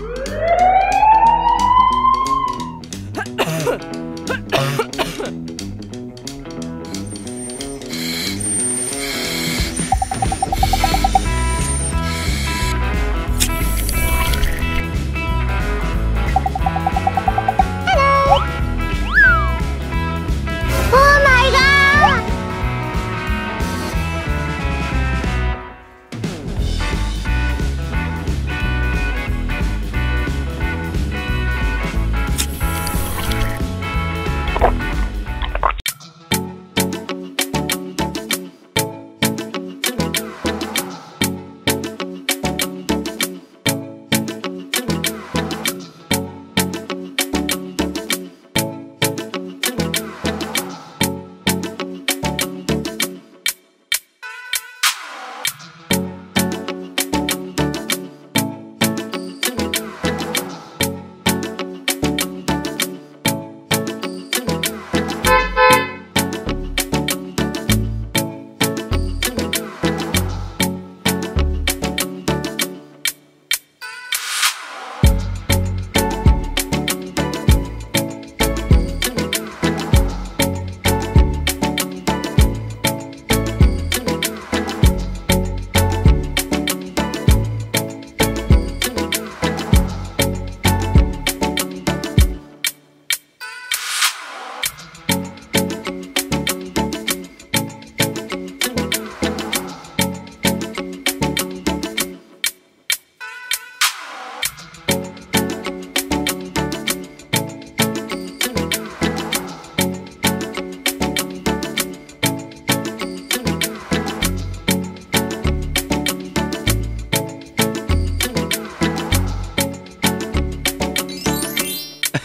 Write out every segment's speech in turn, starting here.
Oh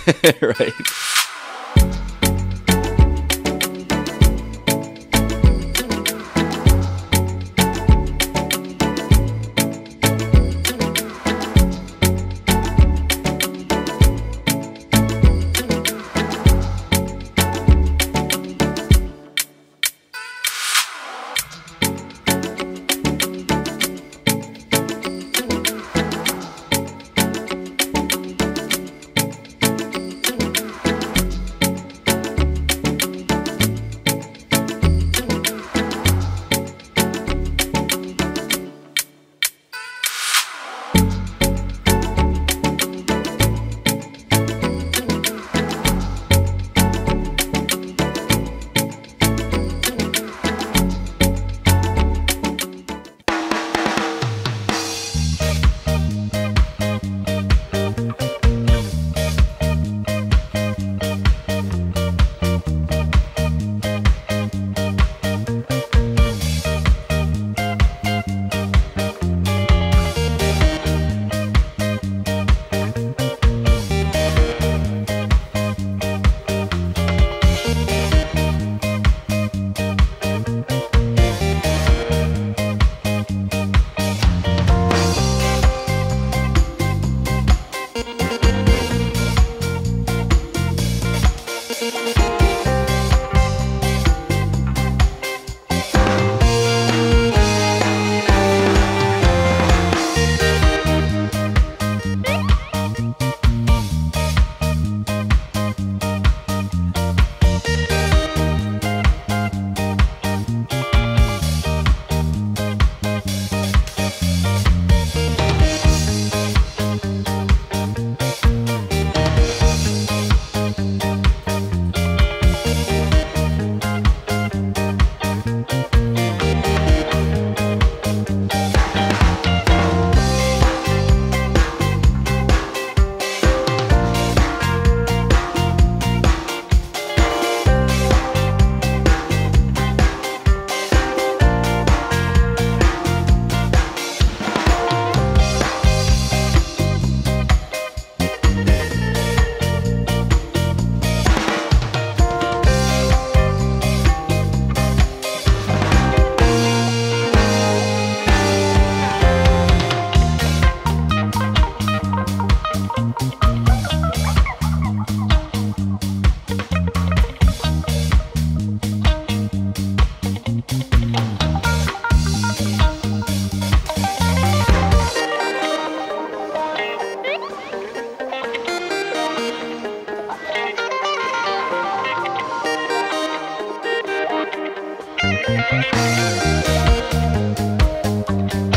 right. Thank you.